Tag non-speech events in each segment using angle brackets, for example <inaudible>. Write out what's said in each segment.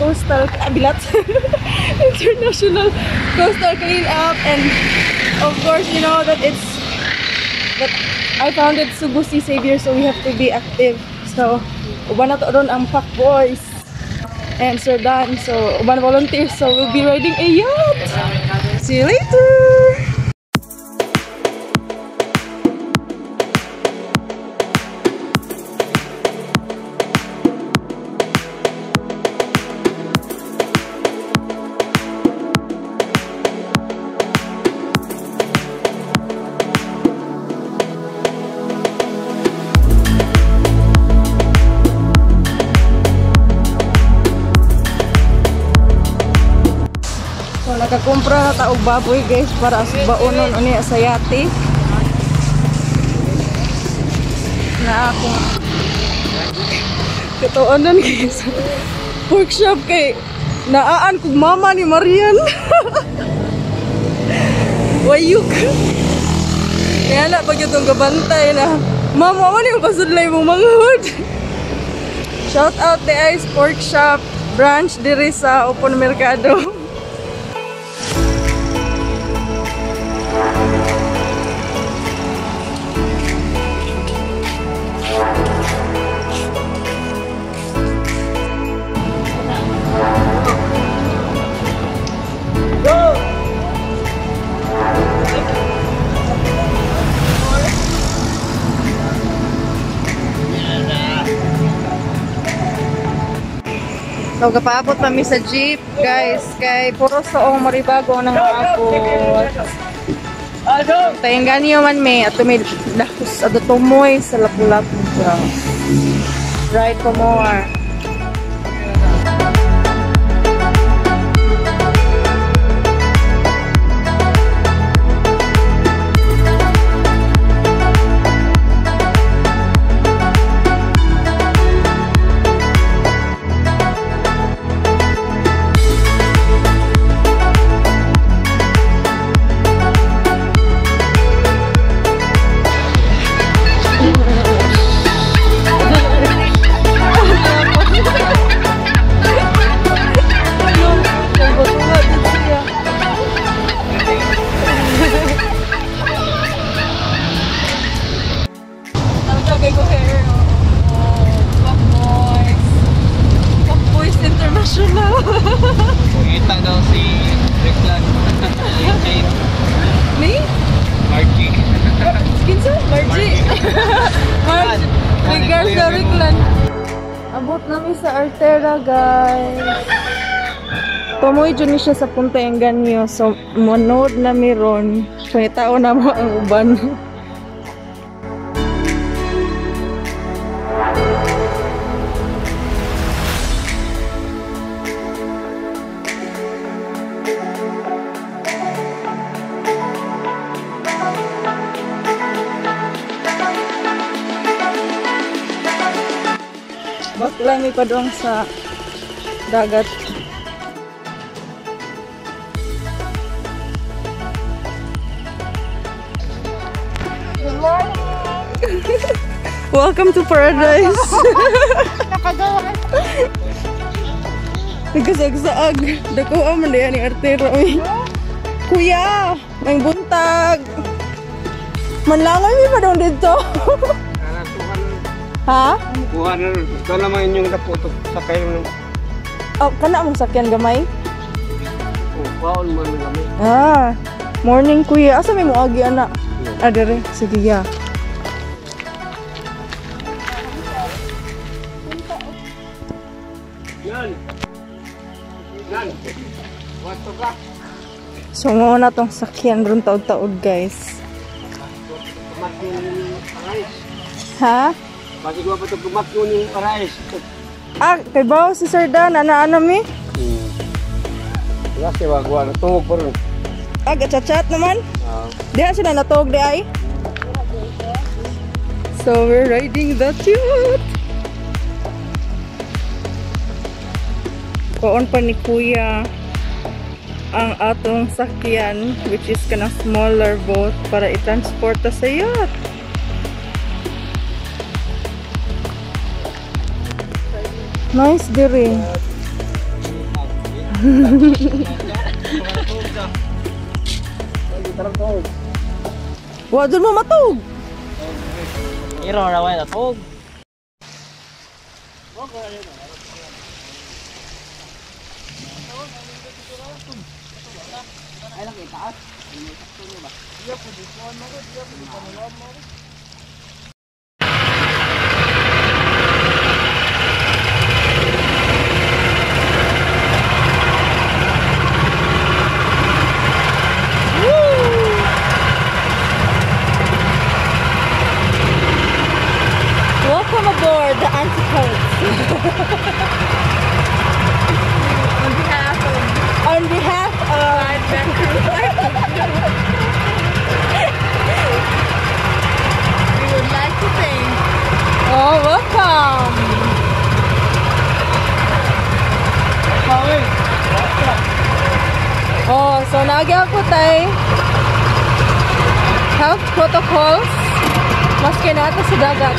Coastal Abilat. <laughs> International Coastal Cleanup and of course you know that it's that I founded Sea Savior so we have to be active. So uban na to ron ang Pack Boys and Sir Dan. So uban volunteers so we'll be riding a yacht. See you later. Baboy guys para sa baonon uni sa yate. Na ako. Katuonan guys. Workshop kay naaan kog mama ni Marian. <laughs> Wayuk. Kaya na pag itong gabantay na Mama, wala yung pasudlay mong manghud. Shout out the Ice Pork Shop branch diri sa Open Mercado. So, kapaabot kami sa jeep, guys. Kay puro soong maribago nang maabot. Tayong ganyo man may ato may lahos ato tumoy sa lapulap. Right for more. Nalagay Pamoy dyan siya sa Punta Enganyo. So, manood na ron. Kaya tao na mo ang uban. Bakla may sa dagat. Welcome to paradise. Nagkasagsaag. Dako ang mandayan ni Artero. Uy. Kuya, may buntag. Manlangan mi pa daw dito. ha? Kuha na, ito naman yung naputo sa kayo Oh, kana mong sakyan gamay? upaon man kami. Ah, morning kuya. Asa may moagi ana? Ah, dere. Sige ya. So, mo na tong sakyan ron taod-taod, guys. Ha? Bakit pa ito kumakyon yung parais? Ah, kay Bao si Sir Dan, ana-ana mi? Hmm. Kasi wagwa na tungog pa rin. Ah, chat naman. Ah. Diha sila natog di ay. So, we're riding the tute. Koon pa ni Kuya ang atong sakyan which is kana smaller boat para i-transport ta sa yacht. Nice diri. Wa dun mo matug. Iro raway na tog. Welcome aboard the Antipodes. on behalf of on behalf of we would like to thank Oh, welcome. Oh, so nagyan ko tay health protocols maski nato sa dagat.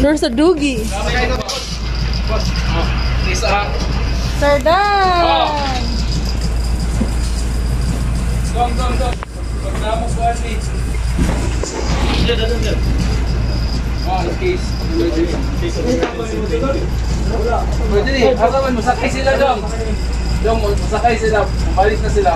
There's a doogie. Sir Dan! Pwede ni, haka man, masakay sila dong. Dong, masakay sila. Balik na sila.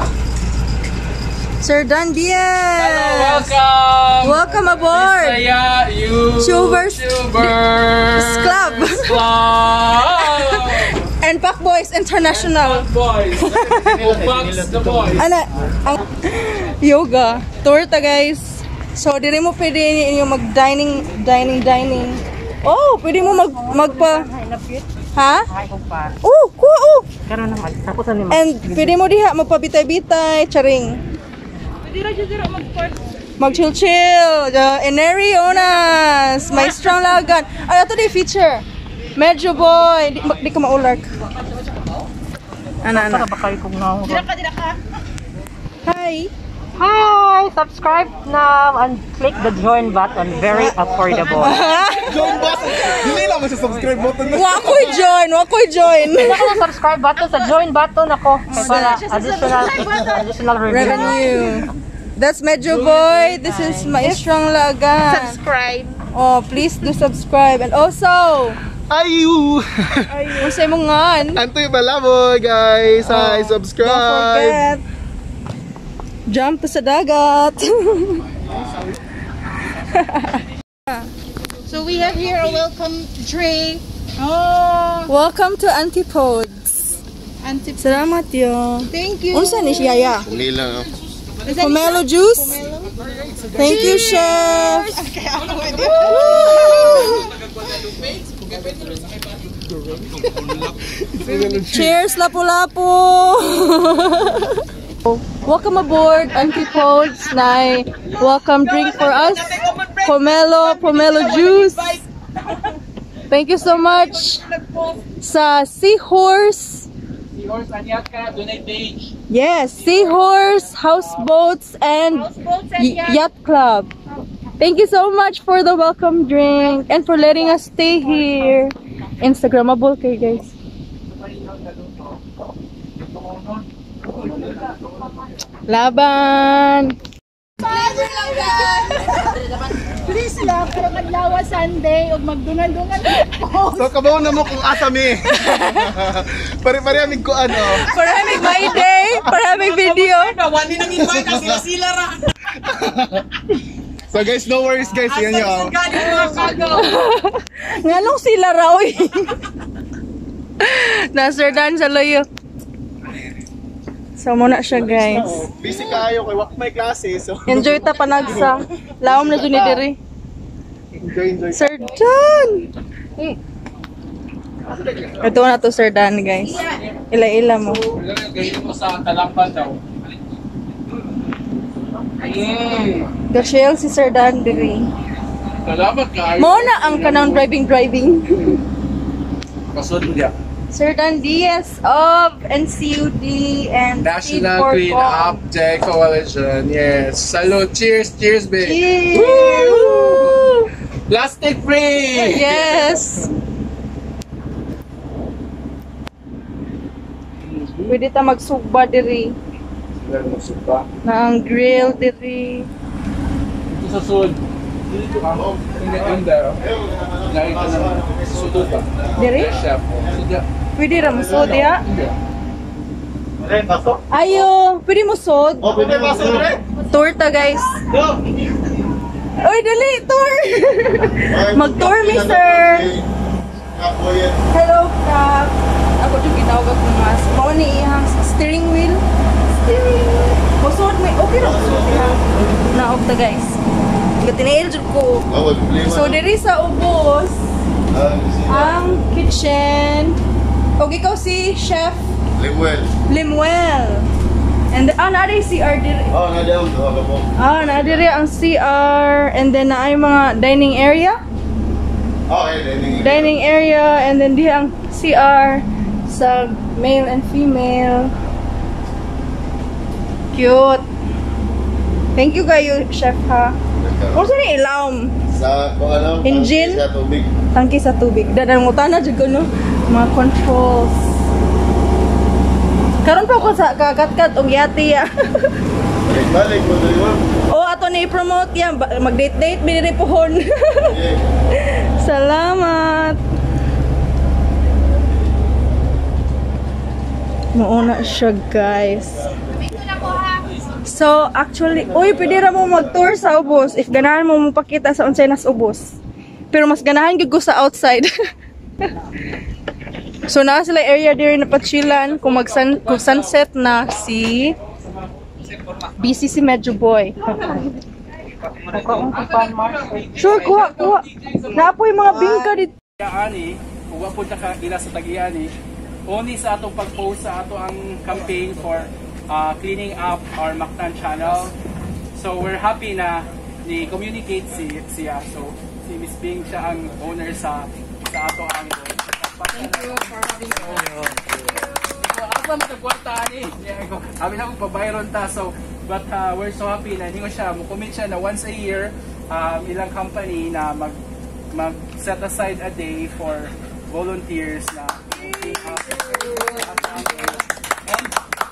Sir Dan Diaz! Welcome! Welcome aboard! Saya Showbers- YouTubers Club. Club! And Pac Boys International. Boys! <laughs> Box the boys! Ana, ang yoga. Tour ta guys. So, diri mo pwede ninyo mag-dining, dining, dining. Oh, pwede mo mag, magpa... Ha? Oh, kuha oh! Karon naman, tapos ni And pwede mo diha magpabitay-bitay, charing. Mag-chill-chill. The Eneri Onas. May strong lagan. Ay, ito di feature. Medyo boy. Di, di ka maulark. Ana, ana. Para ba kayo kung nga Hi. Hi! Subscribe now and click the join button. Very affordable. <laughs> Join button. Dili lang mo sa subscribe button na. Wa ko'y join. Wa ko'y join. Ako na subscribe button sa join button ako. Kaya para additional additional review. Revenue. That's Medyo Boy. This is Maestrang Lagan. Subscribe. Oh, please do subscribe. And also, Ayu! kung sa imong ngan, Antoy Balaboy, guys. Hi, don't subscribe. forget, jump to sa dagat. So we have here a welcome tray. Welcome to Antipodes. Antip. Salamat yo. Thank you. Unsa ni siya ya? Lang. Pomelo juice? Thank you, chef. <laughs> Cheers, lapu-lapu! <laughs> Welcome aboard, Auntie Antipodes. Nay, welcome drink for us. Pomelo, pomelo juice. Thank you so much sa Seahorse. Yours, anyat donate page. Yes, Seahorse, Houseboats, and Yacht Club. Thank you so much for the welcome drink and for letting us stay here. Instagrammable kayo guys. Laban! Please lang, pero maglawa Sunday o magdungan-dungan. So, kabaw na mo kung asami. <laughs> Pare-pare amig ko ano. Maraming my day! Maraming video! So guys, no worries guys. Yan nyo. <laughs> Nganong sila raw eh. <laughs> Nasir Dan sa loyo. So muna siya guys. Busy kayo kay wak may klase. So, Enjoy ta panagsa. Laom na duni diri. enjoy, enjoy. Sir Dan! Ito na to Sir Dan guys. Ila-ila mo. Ganyan mo sa talampan daw. Mm. Gashel si Sir Dan diri. Salamat ka. Mao na ang kanang driving driving. Kasunod niya. Sir Dan Diaz of NCUD and National. Clean Up Day Coalition. Yes. Salute. Cheers. Cheers, babe. Cheers! Woo! Plastic free. Yes! Pwede ta magsugba diri. Na ang grill diri. Ito sa sud. Dito ka. Hindi, hindi. Nakita na. Sudod pa. Diri? Pwede ra mo sod ya? Ayo, pwede mo sod. Oh, pwede baso, Ren? Tour ta guys. Oy, dali, tour. <laughs> Mag-tour mi, sir. Kapoyen. Hello, Kap. Ako yung ginawag ko mas. Mao ni ihang steering wheel. Musod may okay ra musod diha. Naog ta guys. Gatinail jud ko. Oh. So diri sa ubos Ah, ang kitchen. Og ikaw si Chef Limuel. Limuel. And ah, na si CR diri. Oh, na daw mo. Ah, na diri ang CR and then na ay mga dining area. Oh, eh, dining. dining area and then di ang CR sa male and female. Cute. Thank you kayo, chef ha. Kung saan ilawm? Sa kung ano, Engine? Sa tubig. Tangki sa tubig. Dadan mo na dyan ko, no? Mga controls. Karon pa ko sa kakat-kat og yati ya. Balik, balik mo dali mo. o ato ni promote yan mag-date-date biniri pohon. <laughs> Salamat. Mauna siya, guys. So, actually, uy, pwede mo mag-tour sa ubos if ganahan mo mapakita sa unsay nas ubos. Pero mas ganahan gyud sa outside. <laughs> so, na sila area diri na pachilan kung mag sun, kung sunset na si busy si Medyo Boy. Sure, kuha, kuha. Naapoy mga bingka dito. ani, wapod na ka ila sa tagiani, only sa atong pag-post sa ato ang campaign for uh, cleaning up our Mactan channel. So we're happy na ni communicate si siya. So si Miss Bing siya ang owner sa sa ato ang Thank you for having Ako ang magkakwarta ani. Abi na akong pabayron ta. So but uh, we're so happy na hindi ko siya mo commit siya na once a year um, ilang company na mag mag set aside a day for volunteers na and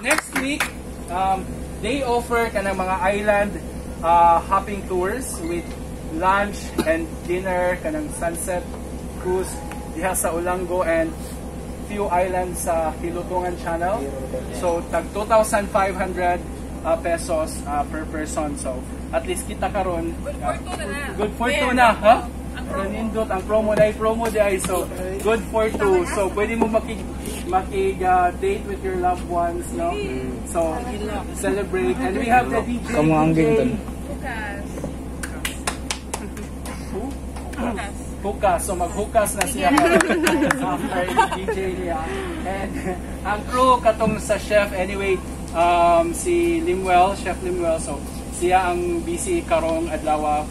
next week um, they offer ka ng mga island uh, hopping tours with lunch and dinner ka ng sunset cruise diha sa Ulango and few islands sa Hilutungan Channel. So tag 2,500 uh, pesos uh, per person. So at least kita karon uh, good fortuna ha Nanindot ang promo dahil promo dahil so good for two. So pwede mo makig makig uh, date with your loved ones, no? So celebrate and we have the DJ. Kamu ang ginton. Hukas. So maghukas na siya <laughs> after DJ niya. And ang crew katong sa chef anyway um, si Limwell, Chef Limwell. So siya ang busy karong adlaw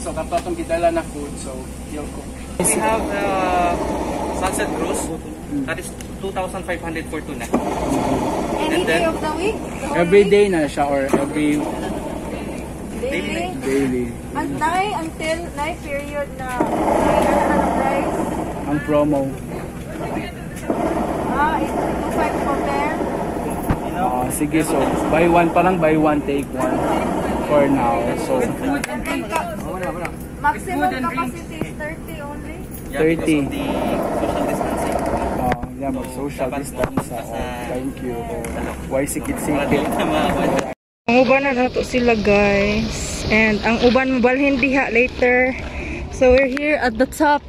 So kato atong gidala na food. So you'll cook. We have uh, Sunset Cruise. That is 2,500 for two nights. Any And day then- of the week? Every day na siya or every Daily? daily. Antay until na period na na ng price. Ang promo. Ah, 825 for there. Ah, sige, so buy one, parang buy one, take one for now. So And then ka- maximum capacity is 30 only. Yeah, because 30. of the social distancing. Yeah, mag-social distance sa Thank you. Why sikit-sikit? Mga- Ang uban na nato sila guys. And ang uban mabalhin diha later. So we're here at the top.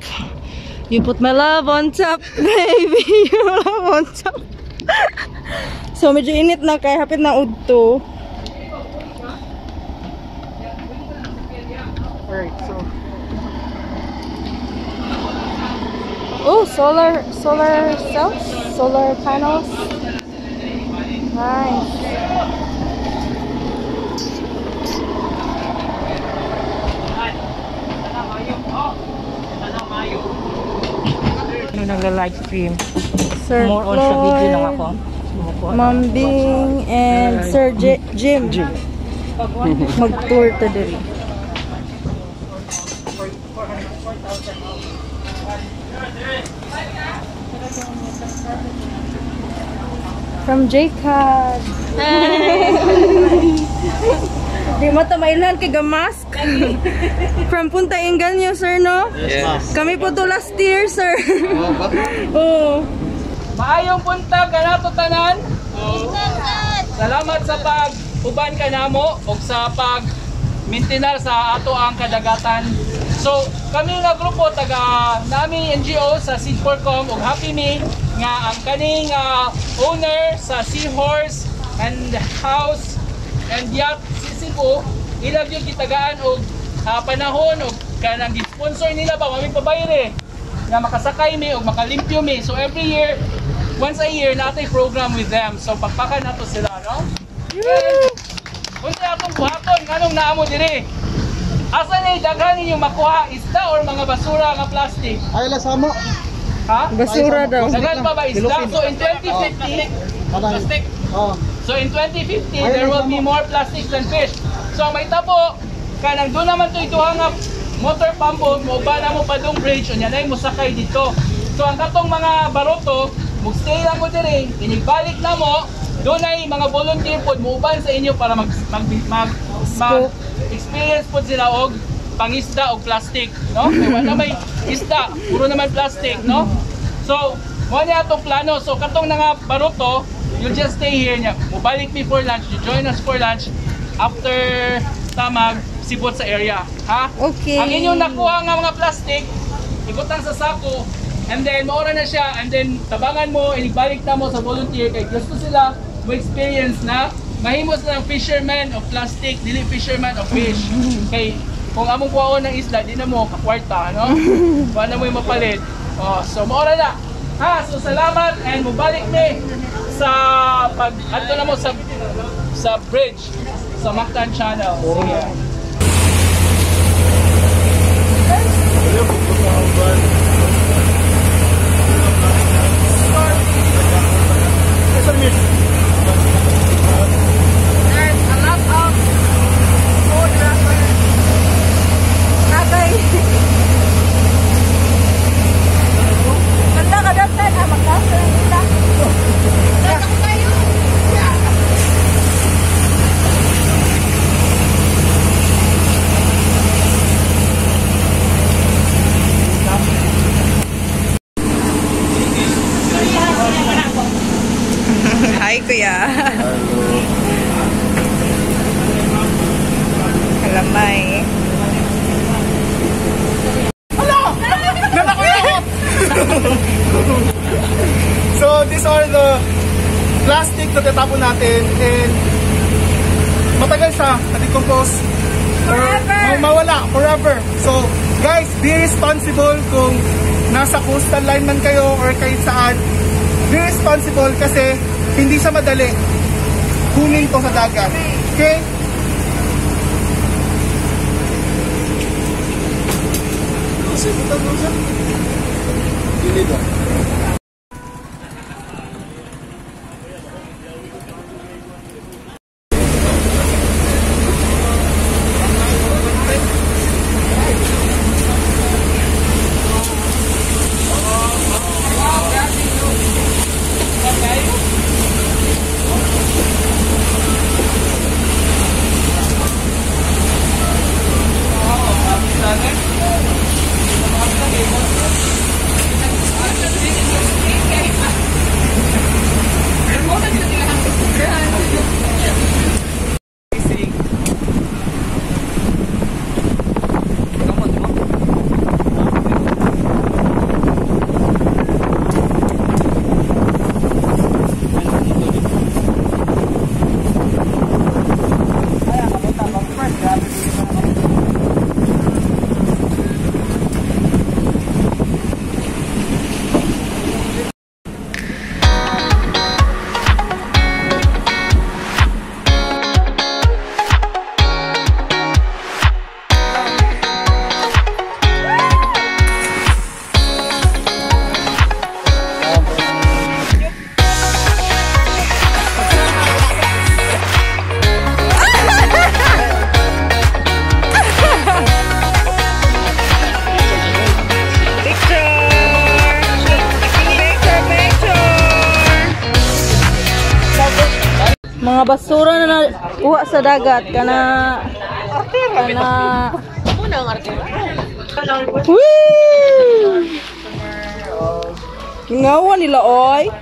You put my love on top, <laughs> baby. You love on top. <laughs> so medyo init na kay hapit na udto. Alright, so Oh, solar solar cells, solar panels. Nice. Nung nagla-live stream, Sir more on sa video lang ako. Mambing and Sir J Jim. Mag-tour to dali. From JCAD. <laughs> Di mo tamailan kay Gamask. <laughs> From Punta Inganyo, sir, no? Yes. Kami po to last year, sir. Oo. <laughs> Maayong punta ka na to tanan. Salamat sa pag uban ka namo o sa pag maintenance sa ato ang kadagatan. So, kami nga grupo taga nami NGO sa Seed4Com ug Happy Me nga ang kaning ah, owner sa Seahorse and House and Yacht si Cebu ilag yung kitagaan og ah, panahon og kanang sponsor nila ba mami pabayre nga makasakay mi o makalimpyo mi. So every year, once a year, natay program with them. So pagpakan nato sila, no? And, unsa atong buhaton, anong naamo diri? Asa na daghan ninyo makuha isda or mga basura nga plastic? Ay, lasama. Ha? Basura daw. Daghan pa ba isda? So in 2050, plastic. Oh. So in 2050, there will be more plastics than fish. So may tabo, kanang doon naman to ituha nga motor pump mo ba na mo padong bridge unya na mo sakay dito. So ang katong mga baroto, magstay lang mo dire, inigbalik na mo, doon ay mga volunteer pod mo uban sa inyo para mag mag, mag, mag experience pod sila og pangisda og plastic, no? Kaya wala may isda, puro naman plastic, no? So, mo niya atong plano. So katong nga baroto, you'll just stay here niya. Mubalik me for lunch, you join us for lunch after tamag sibot sa area, ha? Okay. Ang inyong nakuha nga mga plastic, ikutan sa sako, and then maura na siya, and then tabangan mo, inibalik na mo sa volunteer kay gusto sila mo experience na mahimo sila ng fisherman of plastic, dili fisherman of fish. <laughs> Kay kung among kuwaon ng isla, di na mo kakwarta, no? <laughs> Wala mo yung mapalit. Oh, so maura na. Ha, so salamat and mubalik mi sa pag adto na mo sa sa bridge sa Mactan Channel. Sige. There's ka daw tayo possible kasi hindi sa madali kunin to sa dagat. Okay? Kasi ito, Rosa? Hindi Mga basura na nakuha sa dagat. Kana... Kana... Woo! Ngawa nila, oy.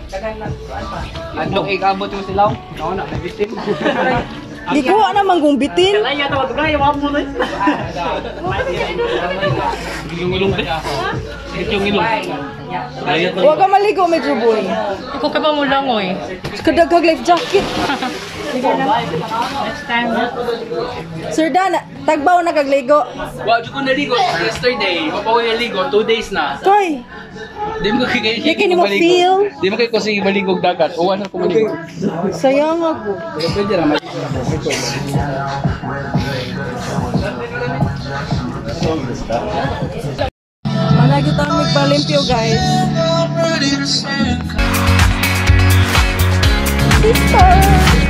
Adlok ikabot yung silaw. Ako na, nabitin. Di ko na manggumbitin. Ay, yata wag gaya wa mo nun. Yung ilong ba? Yung ilong. Huwag ka maligo, medyo boy. Ikaw ka ba mo lang, oy? Kadaghag life jacket. Next time. Sir Dan, tagbaw na kagligo. Wa jud ko naligo yesterday. Mapawi naligo 2 days na. Koy, Di mo kay kini mo feel? Di mo kay ko sige maligog dagat. O ano ko maligo. sayang ako. Pwede ra maligo. Managi tayo magpalimpyo, guys. Sister!